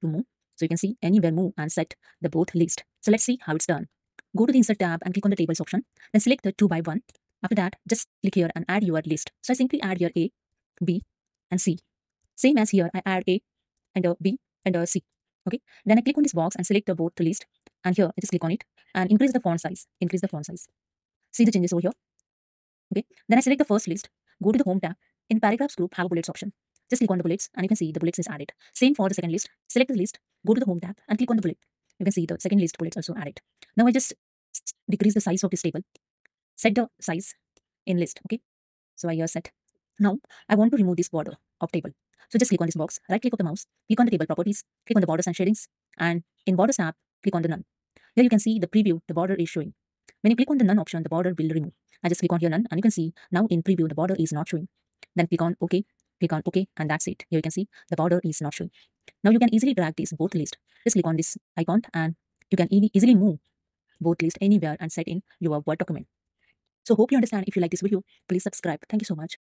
to move. So you can see anywhere move and set the both list. So let's see how it's done. Go to the insert tab and click on the tables option. Then select the 2 by 1. After that, just click here and add your list. So I simply add here A, B and C. Same as here, I add A and a B and a C. Okay. Then I click on this box and select the both list. And here I just click on it and increase the font size. Increase the font size. See the changes over here. Okay. Then I select the first list. Go to the home tab. In paragraphs group, have a bullets option. Just click on the bullets and you can see the bullets is added. Same for the second list. Select the list, go to the home tab and click on the bullet. You can see the second list bullets also added. Now I just decrease the size of this table. Set the size in list. Okay. So I here set. Now I want to remove this border of table. So just click on this box, right click of the mouse, click on the table properties, click on the borders and shadings, and in borders tab, click on the none. Here you can see the preview, the border is showing. When you click on the none option, the border will remove. I just click on here none and you can see now in preview the border is not showing. Then click on OK, click on OK and that's it. Here you can see the border is not showing. Now you can easily drag this both list. Just click on this icon and you can e easily move both list anywhere and set in your Word document. So hope you understand. If you like this video, please subscribe. Thank you so much.